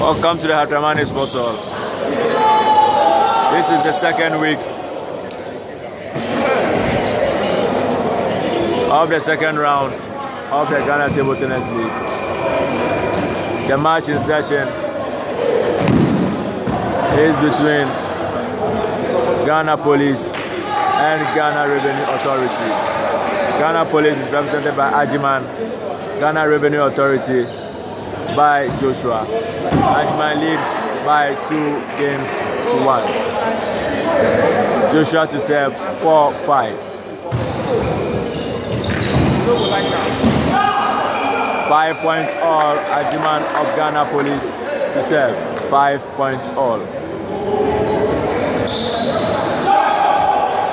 Oh, Welcome to the Hatramani Sports Hall. This is the second week of the second round of the Ghana Table Tennis League. The match in session is between Ghana Police and Ghana Revenue Authority. Ghana Police is represented by Agyemang, Ghana Revenue Authority by Joshua. Agyemang leads by two games to one. Joshua to serve 4-5. Five points all. Agyemang of Ghana Police to serve. Five points all.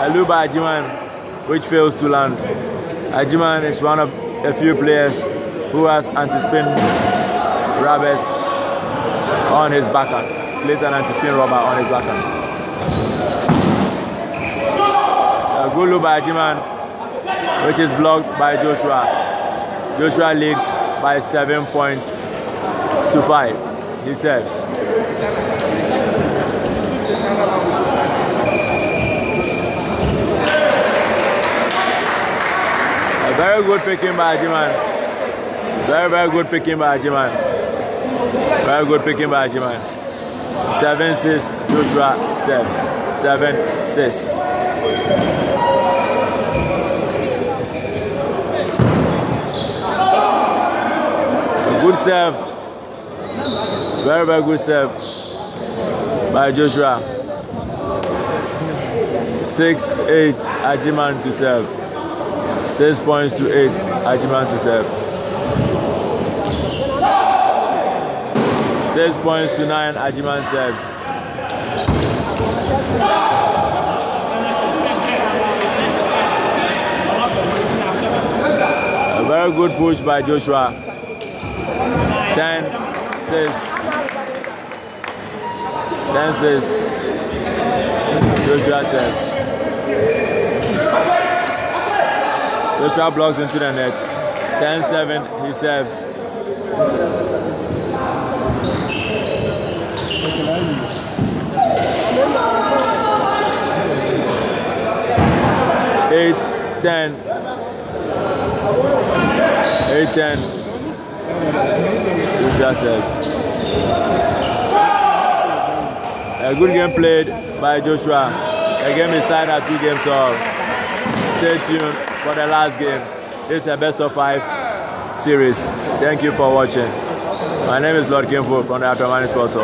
Aluba Agyemang, which fails to land. Agyemang is one of a few players who has anti-spin rubbers on his backhand. Plays an anti-spin rubber on his backhand. A good look by Agyemang, which is blocked by Joshua. Joshua leads by seven points to five. He serves. A very good picking by Agyemang. Very, very good picking by Agyemang. Very good picking by Agyemang. 7 6 Joshua serves. 7 6. Good serve. Very, very good serve by Joshua. 6 8 Agyemang to serve. 6 points to 8 Agyemang to serve. 6 points to 9 Agyemang serves. A very good push by Joshua. 10 6 10 6 Joshua serves. Joshua blocks into the net. 10 7 he serves. Eight, ten. Eight, ten. Joshua serves. A good game played by Joshua. The game is tied at two games all. Stay tuned for the last game. Is a best of five series. Thank you for watching. My name is Lord Kinful from the Atramani Sports.